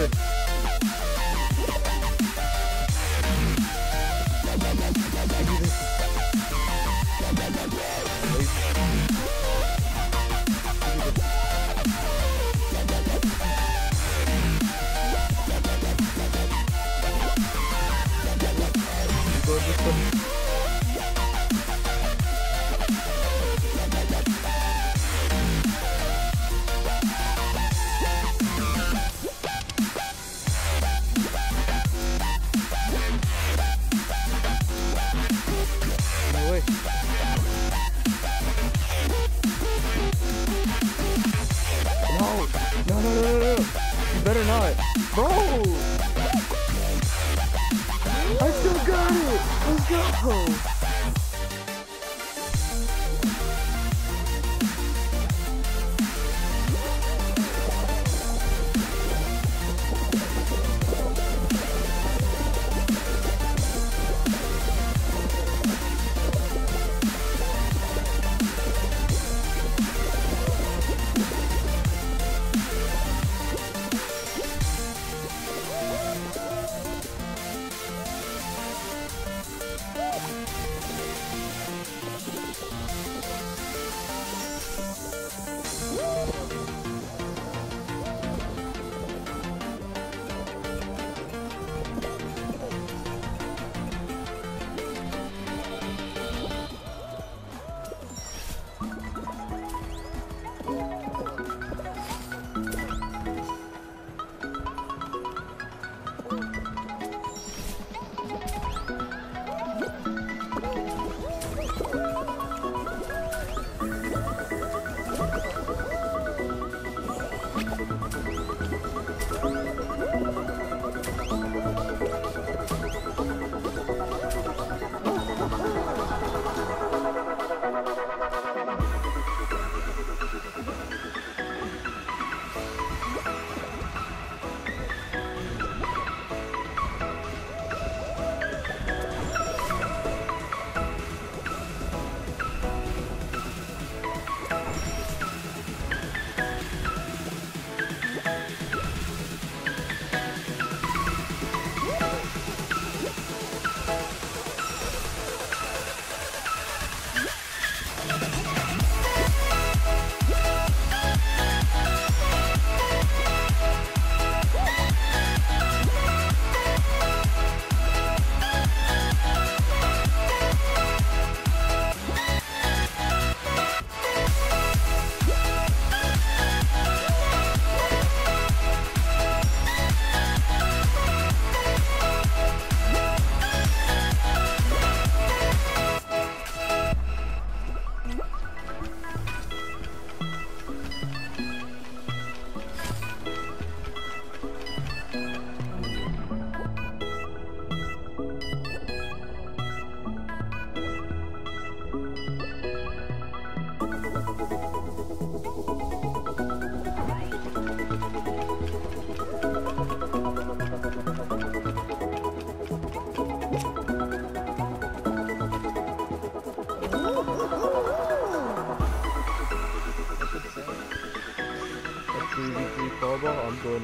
Give no, no, no. You better not. Bro! I still got it! Let's go!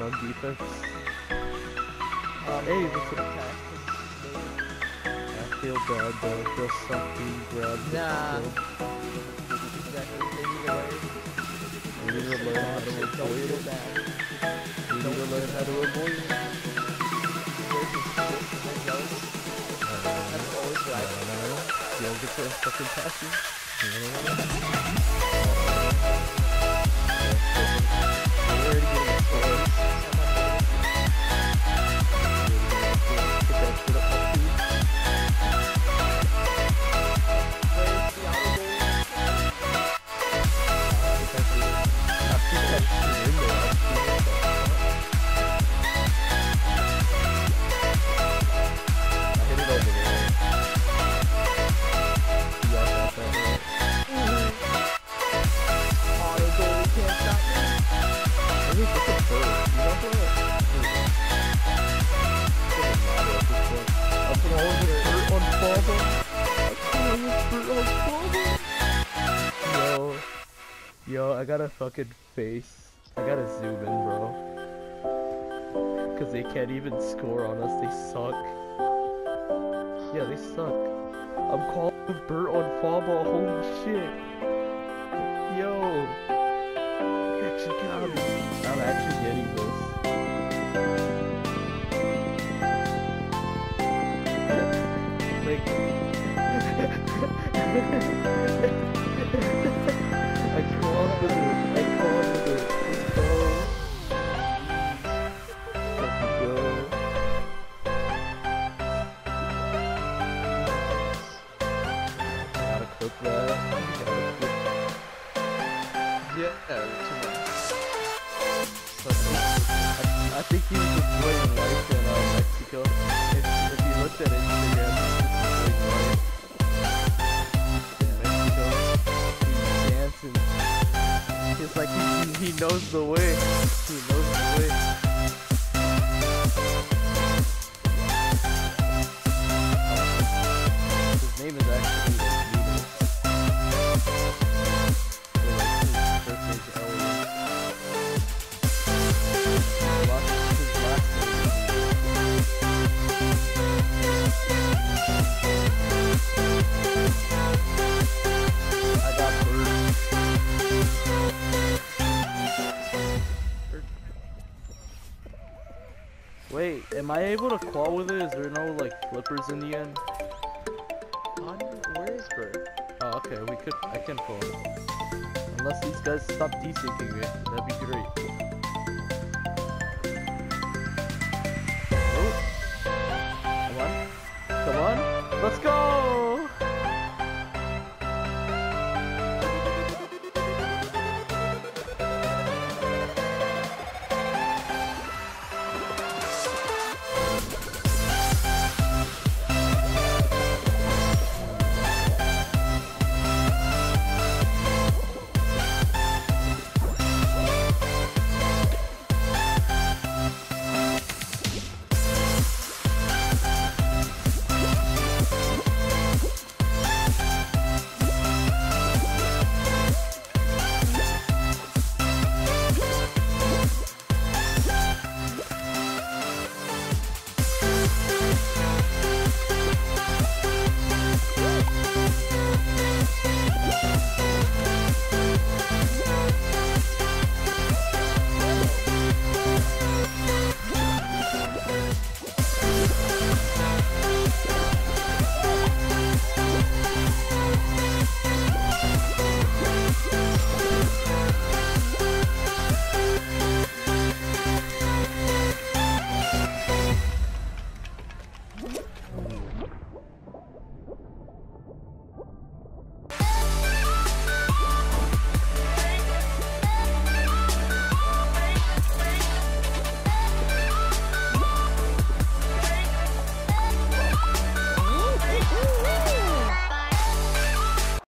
On defense. Um, Hey, what's up? okay. I feel bad though. I feel sucky, grabbed. Nah. Exactly. They need to learn. We need to learn how to avoid it. We need to learn how to avoid it. There's this shit and they're jealous. That's always right. You don't get to fucking pass Yo, I got a fucking face I gotta zoom in, bro. Cause they can't even score on us. They suck. Yeah, they suck. I'm calling Bert on Faba. Holy shit. Yo. I'm actually getting this. Gotta clip Yeah, too much. So, I, I think he was just playing life in uh, Mexico. If, if you looked at Instagram. It's like he, he knows the way. He knows the way. His name is actually able to claw with it? Is there no like flippers in the end? on, where is Bert? Oh, okay, we could. I can pull it. Unless these guys stop desyncing me, that'd be great.